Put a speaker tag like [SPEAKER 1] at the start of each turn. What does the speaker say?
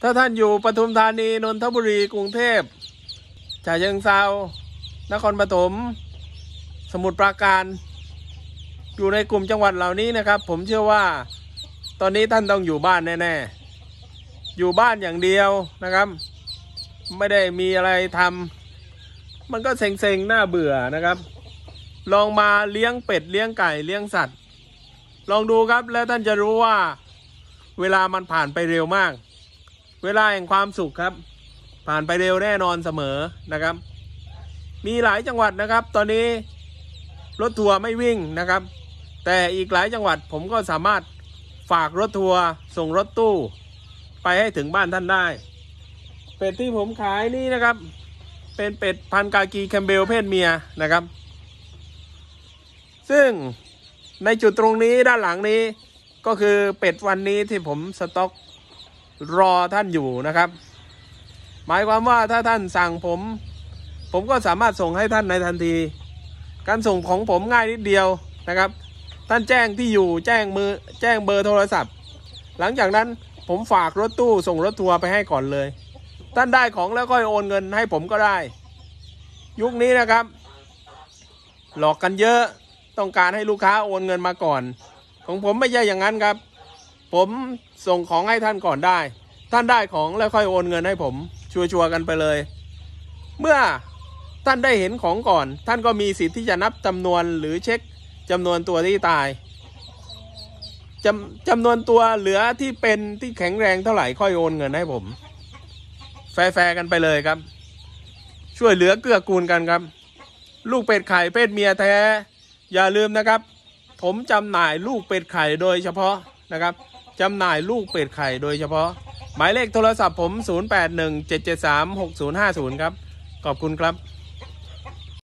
[SPEAKER 1] ถ้าท่านอยู่ปทุมธานีนนทบุรีกรุงเทพฉะเชิงเซานครปฐมสมุทรปราการอยู่ในกลุ่มจังหวัดเหล่านี้นะครับ ผมเชื่อว่า ตอนนี้ท่านต้องอยู่บ้านแน่ๆ อยู่บ้านอย่างเดียวนะครับ ไม่ได้มีอะไรทำมันก็เซ็งๆน่าเบื่อนะครับ ลองมาเลี้ยงเป็ดเลี้ยงไก่เลี้ยงสัตว์ ลองดูครับแล้วท่านจะรู้ว่า เวลามันผ่านไปเร็วมาก เวลาแห่งความสุขครับ ผ่านไปเร็วแน่นอนเสมอนะครับ มีหลายจังหวัดนะครับ ตอนนี้รถทัวร์ไม่วิ่งนะครับ แต่อีกหลายจังหวัดผมก็สามารถฝากรถทัวร์ส่งรถตู้ ไปให้ถึงบ้านท่านได้ เป็ดที่ผมขายนี่นะครับ เป็นเป็ดพันกากีแคมเบลเพศเมียนะครับ ซึ่งในจุดตรงนี้ด้านหลังนี้ ก็คือเป็ดวันนี้ที่ผมสต็อกรอท่านอยู่นะครับ หมายความว่าถ้าท่านสั่งผม ผมก็สามารถส่งให้ท่านในทันที การส่งของผมง่ายนิดเดียวนะครับ ท่านแจ้งที่อยู่แจ้งมือแจ้งเบอร์โทรศัพท์ หลังจากนั้นผมฝากรถตู้ส่งรถทัวร์ไปให้ก่อนเลย ท่านได้ของแล้วก็โอนเงินให้ผมก็ได้ ยุคนี้นะครับ หลอกกันเยอะต้องการให้ลูกค้าโอนเงินมาก่อน ของผมไม่ใช่อย่างนั้นครับ ผมส่งของให้ท่านก่อนได้ ท่านได้ของแล้วค่อยโอนเงินให้ผม ชัวร์ๆกันไปเลย เมื่อท่านได้เห็นของก่อน ท่านก็มีสิทธิ์ที่จะนับจำนวนหรือเช็คจำนวนตัวที่ตายจำจำนวนตัวเหลือที่เป็นที่แข็งแรงเท่าไหร่ค่อยโอนเงินให้ผม แฟร์กันไปเลยครับ ช่วยเหลือเกื้อกูลกันครับ ลูกเป็ดไข่เพศเมียแท้ อย่าลืมนะครับ ผมจำหน่ายลูกเป็ดไข่โดยเฉพาะนะครับจำหน่ายลูกเป็ดไข่โดยเฉพาะ หมายเลขโทรศัพท์ผม 0817736050 ครับ ขอบคุณครับ